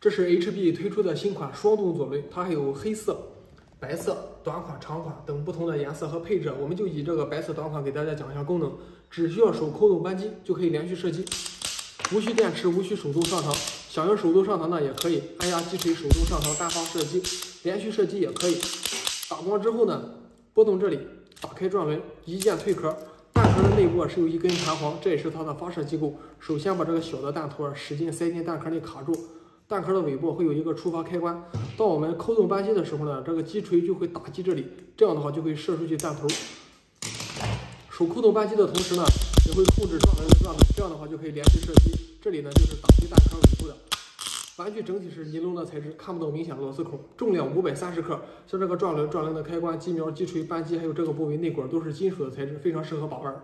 这是 HB 推出的新款双动左轮，它还有黑色、白色、短款、长款等不同的颜色和配置。我们就以这个白色短款给大家讲一下功能，只需要手扣动扳机就可以连续射击，无需电池，无需手动上膛。想用手动上膛呢也可以，按压击锤手动上膛单发射击，连续射击也可以。打光之后呢，拨动这里，打开转轮，一键退壳。弹壳的内部是有一根弹簧，这也是它的发射机构。首先把这个小的弹头使劲塞进弹壳内卡住。弹壳的尾部会有一个触发开关，当我们扣动扳机的时候呢，这个击锤就会打击这里，这样的话就会射出去弹头。手扣动扳机的同时呢，也会控制转轮的转动，这样的话就可以连续射击。这里呢就是打击弹壳尾部的。玩具整体是尼龙的材质，看不到明显螺丝孔，重量五百三十克。像这个转轮、转轮的开关、机瞄、击锤、扳机，还有这个部位内管都是金属的材质，非常适合把玩。